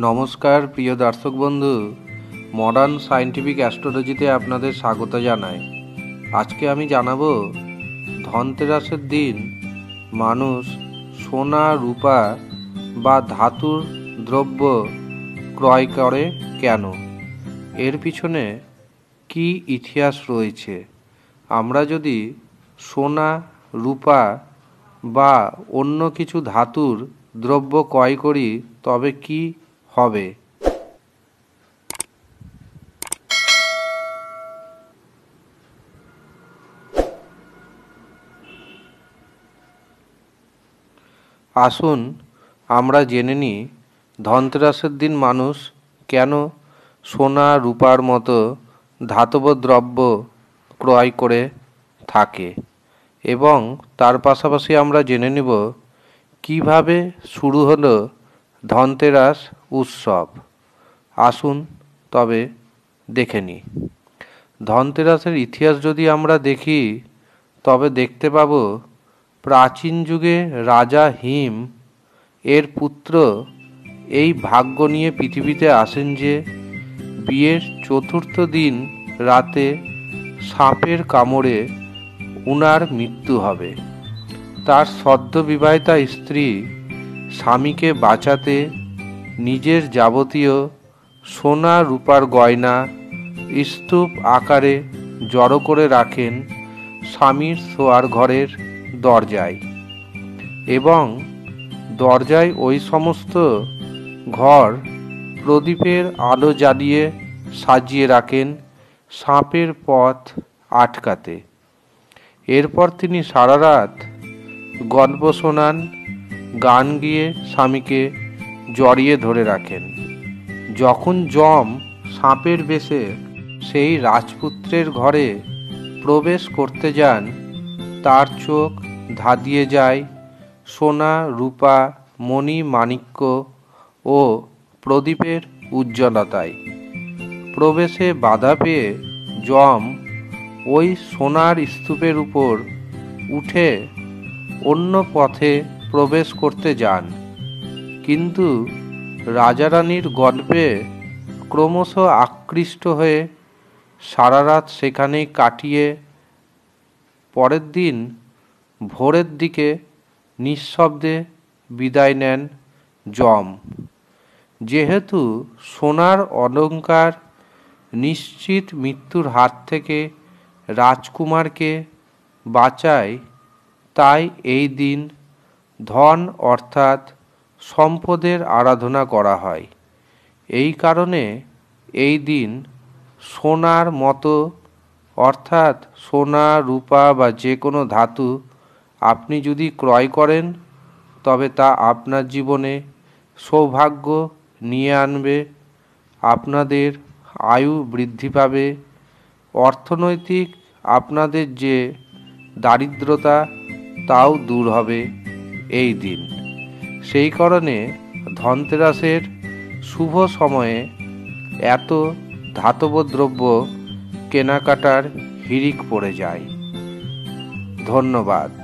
নমস্কার, প্রিয় দর্শক বন্ধু। মডার্ন সায়েন্টিফিক অ্যাস্ট্রোলজিতে আপনাদের স্বাগত জানাই। আজকে আমি জানাব, ধনতেরাসের দিন মানুষ সোনা, রূপা বা ধাতুর দ্রব্য ক্রয় করে কেন? এর পিছনে কি ইতিহাস রয়েছে? আমরা যদি সোনা, রূপা বা অন্য কিছু ধাতুর দ্রব্য ক্রয় করি, তবে কি হবে। আসুন, আমরা জেনে নিই, ধনতেরাসের দিন মানুষ কেন সোনা, রূপার মতো ধাতব দ্রব্য ক্রয় করে থাকে এবং তার পাশাপাশি আমরা জেনে নেব, কীভাবে শুরু হলো ধনতেরাস উৎসব। আসুন তবে দেখে নিই ধনতেরাসের ইতিহাস যদি আমরা দেখি, তবে দেখতে পাব প্রাচীন যুগে রাজা হিম এর পুত্র এই ভাগ্য নিয়ে পৃথিবীতে আসেন যে, বিয়ের চতুর্থ দিন রাতে সাপের কামড়ে উনার মৃত্যু হবে। তার সদ্য বিবাহিতা স্ত্রী স্বামীকে বাঁচাতে নিজের যাবতীয় সোনা রূপার গয়না স্তূপ আকারে জড়ো করে রাখেন স্বামীর শোয়ার ঘরের দরজায়। এবং দরজায় ওই সমস্ত ঘর প্রদীপের আলো জ্বালিয়ে সাজিয়ে রাখেন সাপের পথ আটকাতে। এরপর তিনি সারা রাত গল্প শোনান, গান গিয়ে স্বামীকে জড়িয়ে ধরে রাখেন। যখন জম সাপের বেশে সেই রাজপুত্রের ঘরে প্রবেশ করতে যান, তার চোখ ধাঁধিয়ে যায়, সোনা, রূপা, মণি, মাণিক্য ও প্রদীপের উজ্জ্বলতায়। প্রবেশে বাধা পেয়ে জম ওই সোনার স্তূপের উপর উঠে অন্য পথে প্রবেশ করতে যান। কিন্তু রাজারানীর গল্পে ক্রমশ আকৃষ্ট হয়ে সারা রাত সেখানেই কাটিয়ে পরের দিন ভোরের দিকে নিঃশব্দে বিদায় নেন জম যেহেতু সোনার অলঙ্কার নিশ্চিত মৃত্যুর হাত থেকে রাজকুমারকে বাঁচায়, তাই এই দিন ধন অর্থাৎ সম্পদের আরাধনা করা হয়। এই কারণে এই দিন সোনার মতো, অর্থাৎ সোনা, রূপা বা যে কোনো ধাতু আপনি যদি ক্রয় করেন, তবে তা আপনার জীবনে সৌভাগ্য নিয়ে আনবে, আপনাদের আয়ু বৃদ্ধি পাবে, অর্থনৈতিক আপনাদের যে দারিদ্রতা, তাও দূর হবে এই দিন। সেই কারণে ধনতেরাসের শুভ সময়ে এত ধাতব দ্রব্য কেনাকাটার হিড়িক পড়ে যায়। ধন্যবাদ।